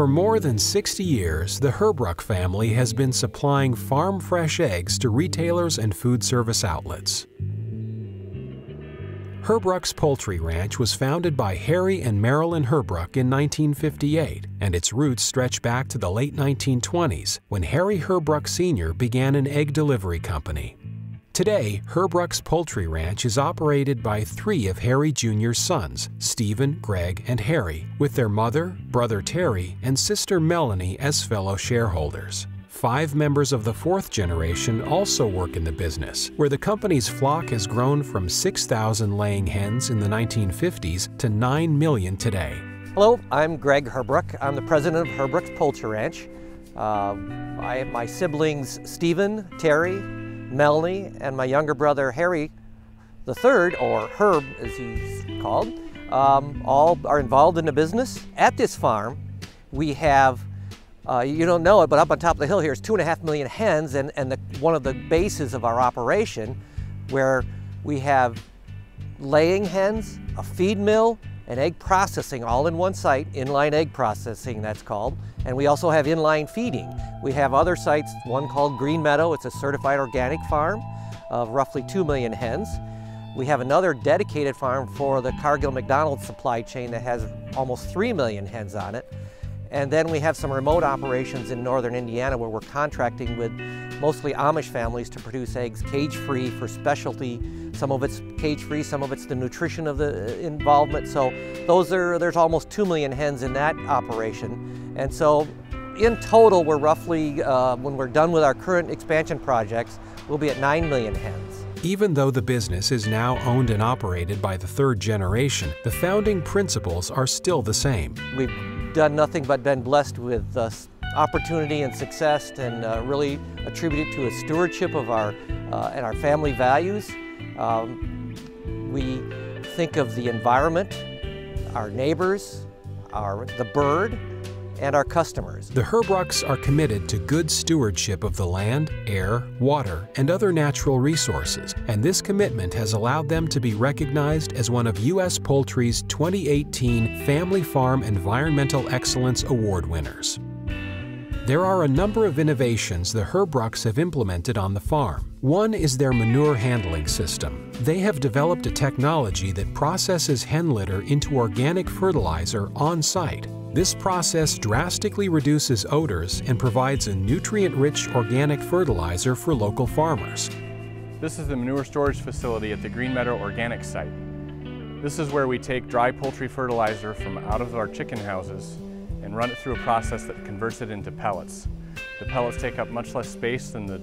For more than 60 years, the Herbruck family has been supplying farm fresh eggs to retailers and food service outlets. Herbruck's Poultry Ranch was founded by Harry and Marilyn Herbruck in 1958, and its roots stretch back to the late 1920s when Harry Herbruck Sr. began an egg delivery company. Today, Herbruck's Poultry Ranch is operated by three of Harry Jr.'s sons, Stephen, Greg, and Harry, with their mother, brother Terry, and sister Melanie as fellow shareholders. Five members of the fourth generation also work in the business, where the company's flock has grown from 6,000 laying hens in the 1950s to 9 million today. Hello, I'm Greg Herbruck. I'm the president of Herbruck's Poultry Ranch. Uh, I have my siblings Stephen, Terry, Melanie, and my younger brother Harry the third, or Herb as he's called, um, all are involved in the business. At this farm, we have uh, you don't know it, but up on top of the hill here is two and a half million hens and, and the, one of the bases of our operation where we have laying hens, a feed mill, and egg processing all in one site, inline egg processing that's called, and we also have inline feeding. We have other sites, one called Green Meadow, it's a certified organic farm of roughly 2 million hens. We have another dedicated farm for the Cargill McDonald supply chain that has almost 3 million hens on it. And then we have some remote operations in northern Indiana where we're contracting with mostly Amish families to produce eggs cage-free for specialty. Some of it's cage-free, some of it's the nutrition of the uh, involvement. So those are, there's almost 2 million hens in that operation. And so in total, we're roughly, uh, when we're done with our current expansion projects, we'll be at 9 million hens. Even though the business is now owned and operated by the third generation, the founding principles are still the same. We've done nothing but been blessed with uh, opportunity and success and uh, really attribute it to a stewardship of our uh, and our family values. Um, we think of the environment, our neighbors, our, the bird, and our customers. The Herbrucks are committed to good stewardship of the land, air, water, and other natural resources, and this commitment has allowed them to be recognized as one of U.S. Poultry's 2018 Family Farm Environmental Excellence Award winners. There are a number of innovations the Herbrucks have implemented on the farm. One is their manure handling system. They have developed a technology that processes hen litter into organic fertilizer on site this process drastically reduces odors and provides a nutrient-rich organic fertilizer for local farmers. This is the manure storage facility at the Green Meadow Organic site. This is where we take dry poultry fertilizer from out of our chicken houses and run it through a process that converts it into pellets. The pellets take up much less space than the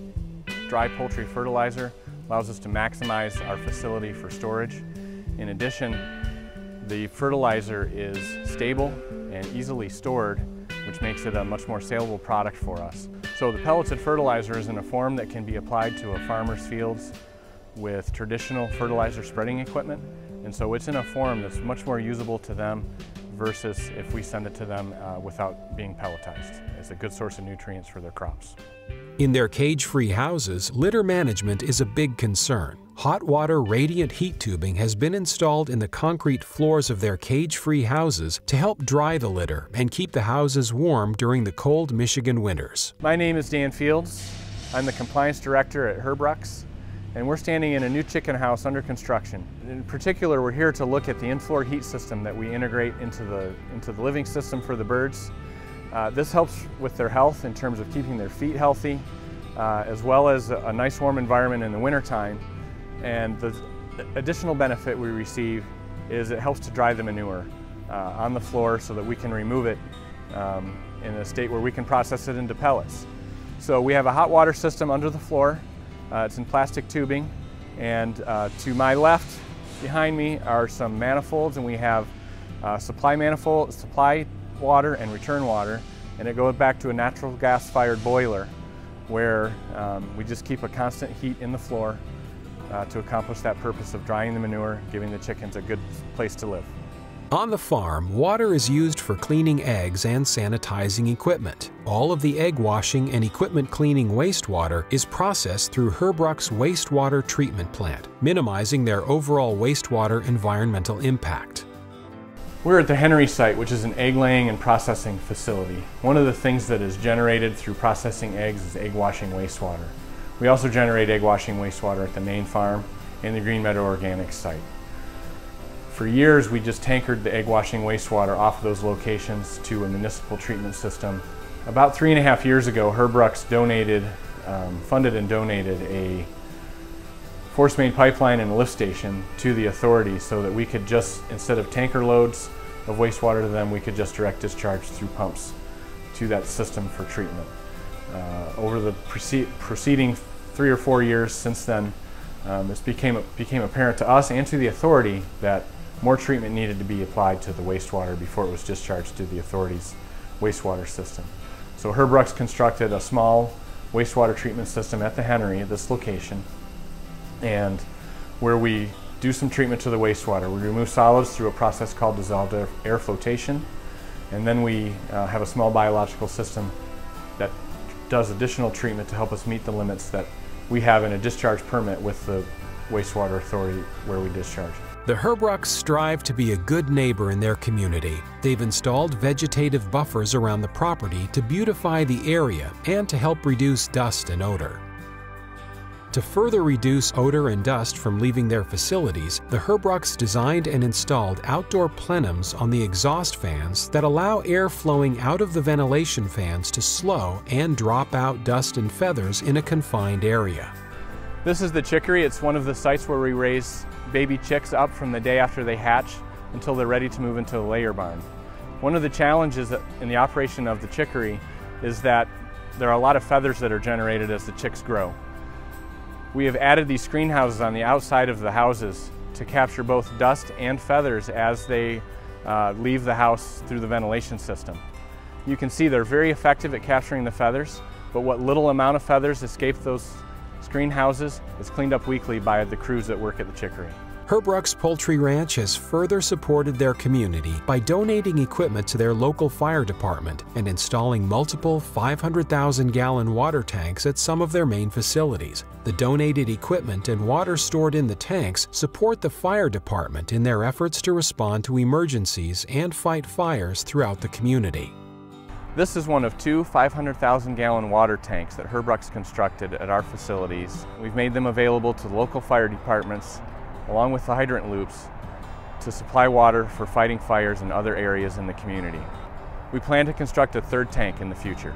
dry poultry fertilizer, allows us to maximize our facility for storage. In addition, the fertilizer is stable and easily stored, which makes it a much more saleable product for us. So the pelleted fertilizer is in a form that can be applied to a farmer's fields with traditional fertilizer spreading equipment. And so it's in a form that's much more usable to them versus if we send it to them uh, without being pelletized. It's a good source of nutrients for their crops. In their cage-free houses, litter management is a big concern. Hot water radiant heat tubing has been installed in the concrete floors of their cage-free houses to help dry the litter and keep the houses warm during the cold Michigan winters. My name is Dan Fields. I'm the compliance director at Herbrucks, and we're standing in a new chicken house under construction. In particular, we're here to look at the in-floor heat system that we integrate into the, into the living system for the birds. Uh, this helps with their health in terms of keeping their feet healthy, uh, as well as a, nice warm environment in the wintertime. And the additional benefit we receive is it helps to dry the manure uh, on the floor so that we can remove it um, in a state where we can process it into pellets. So we have a hot water system under the floor. Uh, it's in plastic tubing. And uh, to my left, behind me, are some manifolds, and we have uh, supply manifold, supply water and return water. And it goes back to a natural gas-fired boiler where um, we just keep a constant heat in the floor uh, to accomplish that purpose of drying the manure, giving the chickens a good place to live. On the farm, water is used for cleaning eggs and sanitizing equipment. All of the egg washing and equipment cleaning wastewater is processed through Herbruck's wastewater treatment plant, minimizing their overall wastewater environmental impact. We're at the Henry site, which is an egg laying and processing facility. One of the things that is generated through processing eggs is egg washing wastewater. We also generate egg washing wastewater at the main farm and the Green Meadow Organics site. For years, we just tankered the egg washing wastewater off of those locations to a municipal treatment system. About three and a half years ago, Herbrucks donated, um, funded and donated a force main pipeline and a lift station to the authority so that we could just, instead of tanker loads of wastewater to them, we could just direct discharge through pumps to that system for treatment. Uh, over the preceding three or four years since then, um, this became, became apparent to us and to the authority that more treatment needed to be applied to the wastewater before it was discharged to the authority's wastewater system. So Herbrucks constructed a small wastewater treatment system at the Henry at this location and where we do some treatment to the wastewater. We remove solids through a process called dissolved air, flotation, and then we uh, have a small biological system that does additional treatment to help us meet the limits that we have in a discharge permit with the wastewater authority where we discharge. The Herbrucks strive to be a good neighbor in their community. They've installed vegetative buffers around the property to beautify the area and to help reduce dust and odor. To further reduce odor and dust from leaving their facilities, the Herbrucks designed and installed outdoor plenums on the exhaust fans that allow air flowing out of the ventilation fans to slow and drop out dust and feathers in a confined area. This is the chickery. It's one of the sites where we raise baby chicks up from the day after they hatch until they're ready to move into the layer barn. One of the challenges in the operation of the chickery is that there are a lot of feathers that are generated as the chicks grow. We have added these screen houses on the outside of the houses to capture both dust and feathers as they uh, leave the house through the ventilation system. You can see they're very effective at capturing the feathers, but what little amount of feathers escape those screen houses is cleaned up weekly by the crews that work at the chickery. Herbrucks Poultry Ranch has further supported their community by donating equipment to their local fire department and installing multiple 500,000 gallon water tanks at some of their main facilities. The donated equipment and water stored in the tanks support the fire department in their efforts to respond to emergencies and fight fires throughout the community. This is one of two 500,000 gallon water tanks that Herbrucks constructed at our facilities. We've made them available to local fire departments along with the hydrant loops to supply water for fighting fires in other areas in the community. We plan to construct a third tank in the future.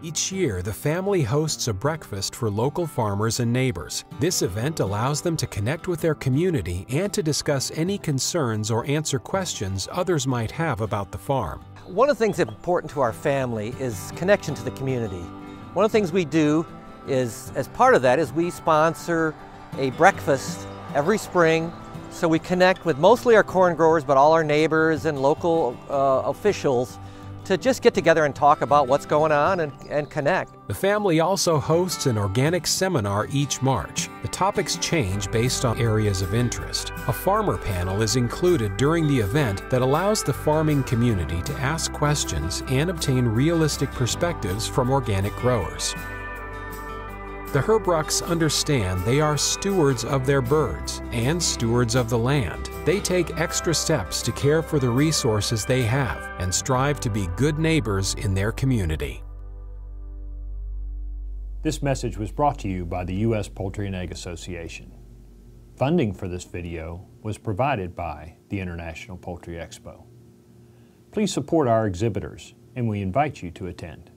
Each year, the family hosts a breakfast for local farmers and neighbors. This event allows them to connect with their community and to discuss any concerns or answer questions others might have about the farm. One of the things that's important to our family is connection to the community. One of the things we do is, as part of that, is we sponsor a breakfast every spring. So we connect with mostly our corn growers, but all our neighbors and local uh, officials to just get together and talk about what's going on and, and connect. The family also hosts an organic seminar each March. The topics change based on areas of interest. A farmer panel is included during the event that allows the farming community to ask questions and obtain realistic perspectives from organic growers. The Herbrucks understand they are stewards of their birds and stewards of the land. They take extra steps to care for the resources they have and strive to be good neighbors in their community. This message was brought to you by the U.S. Poultry and Egg Association. Funding for this video was provided by the International Poultry Expo. Please support our exhibitors and we invite you to attend.